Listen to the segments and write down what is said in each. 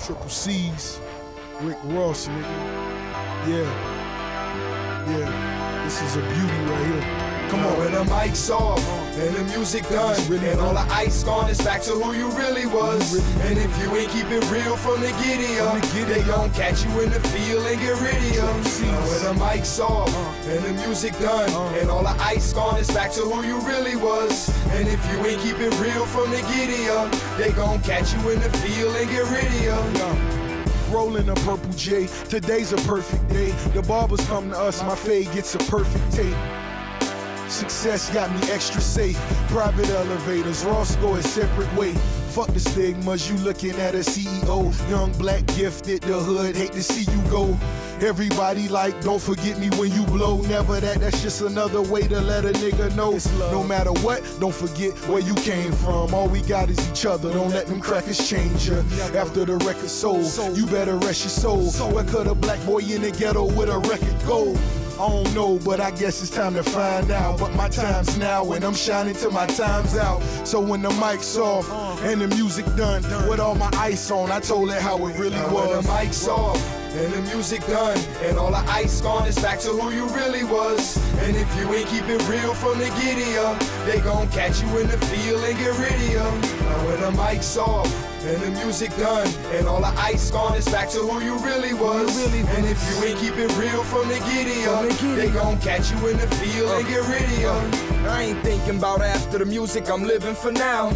Triple C's, Rick Ross, nigga. Yeah. Yeah. This is a beauty right here. Come on. when the mic's off and the music done really and all the ice gone, it's back to who you really was. Who you really and if you ain't keep it real from the giddy up, From the giddy they gon' catch you in the field and get rid of you. Triple C's. Now when the mic's off and the music done Uh. and all the ice gone, it's back to who you really was. And if you ain't keep it real from the giddy up, they gon' catch you in the field and get rid of you. Rolling a purple J. Today's a perfect day. The barbers come to us, my fade gets a perfect tape. Success got me extra safe. Private elevators, Ross go a separate way. Fuck the stigmas, you looking at a CEO. Young black gifted, the hood, hate to see you go. Everybody like, don't forget me when you blow. Never that, that's just another way to let a nigga know. No matter what, don't forget where you came from. All we got is each other, don't let them crackers change ya. After the record sold, you better rest your soul. Where could a black boy in the ghetto with a record go? I don't know, but I guess it's time to find out. But my time's now, and I'm shining till my time's out. So when the mic's off uh. and the music done, with all my ice on, I told it how it really Now when was. the mic's off and the music done and all the ice gone, it's back to who you really was. And if you ain't keep it real from the giddy up, they gon' catch you in the field and get rid of you. Now when the mic's off and the music done and all the ice gone, it's back to who you really was. really And if you ain't keep it real from the giddy up, they gon' catch you in the field and get rid of you. I ain't thinking about after the music, I'm living for now.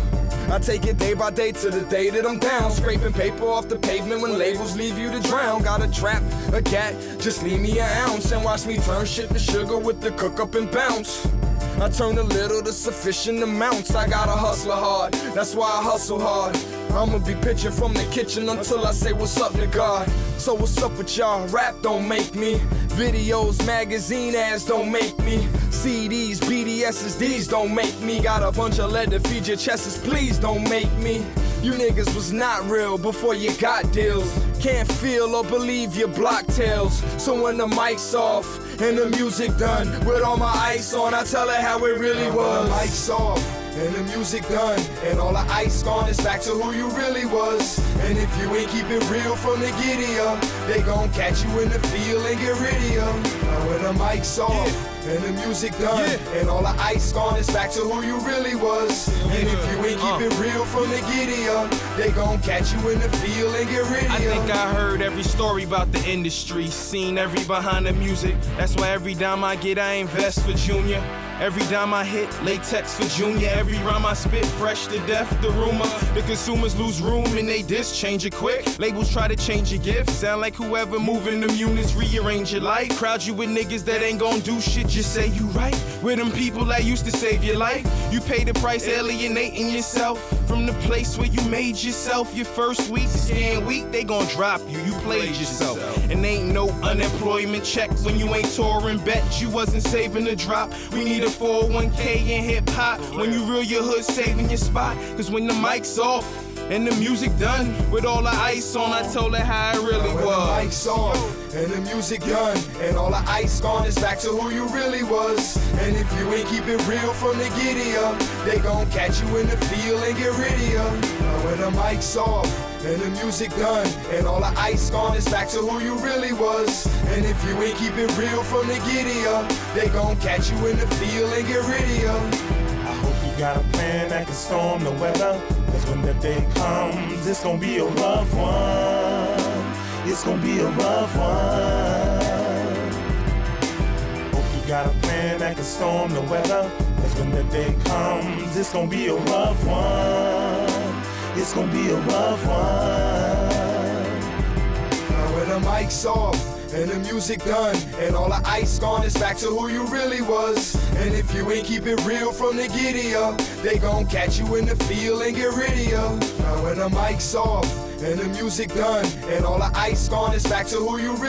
I take it day by day to the day that I'm down. Scraping paper off the pavement when labels leave you to drown. Got a trap, a cat, just leave me an ounce and watch me turn shit to sugar with the cook up and bounce. I turn a little to sufficient amounts. I gotta hustle hard, that's why I hustle hard. I'ma be pitching from the kitchen until I say what's up to God. So what's up with y'all? Rap don't make me. Videos, magazine ads don't make me. CDs, BDSs, these don't make me. Got a bunch of lead to feed your chests, please don't make me. You niggas was not real before you got deals. Can't feel or believe your block tales. So when the mic's off and the music done, with all my ice on, I tell her how it really When the was. mic's off and the music done and all the ice gone, it's back to who you really was. And if you ain't keep it real from the giddy up, they gon' catch you in the field and get rid of you. Now when the mic's off and the music done and all the ice gone, it's back to who you really was. And if you ain't uh. keep it real from the giddy up, they gon' catch you in the field and get rid of I think I heard every story about the industry, seen every behind the music. That's why every dime I get, I invest for Junior. Every dime I hit, latex for Junior. Every rhyme I spit, fresh to death. The rumor, the consumers lose room and they diss, change it quick. Labels try to change your gift. Sound like whoever moving them units, rearrange your life. Crowd you with niggas that ain't gon' do shit, just say you right. With them people that used to save your life. You pay the price, alienating yourself from the place where you made yourself. Your first week, scan week, they gon' drop you. You played yourself. And ain't no unemployment check when you ain't touring. Bet you wasn't saving a drop. We need a 401k in hip hop. When you real your hood, saving your spot. Cause when the mic's off and the music done with all the ice on, I told her how it really was. And the music done and all the ice gone, it's back to who you really was. And if you ain't keep it real from the giddy up, they gon' catch you in the field and get rid of you. Now when the mic's off and the music done and all the ice gone, it's back to who you really was. And if you ain't keep it real from the giddy up, they gon' catch you in the field and get rid of you. I hope you got a plan that can storm the weather. Cause when the day comes, it's gonna be a rough one. It's gonna be a rough one. Hope you got a plan that can storm the weather. Cause when the day comes, it's gonna be a rough one. It's gonna be a rough one. Now when the mic's off and the music done and all the ice gone, it's back to who you really was. And if you ain't keep it real from the giddy up, they gon' catch you in the field and get rid of you. Now when the mic's off and the music done and all the ice gone, it's back to who you really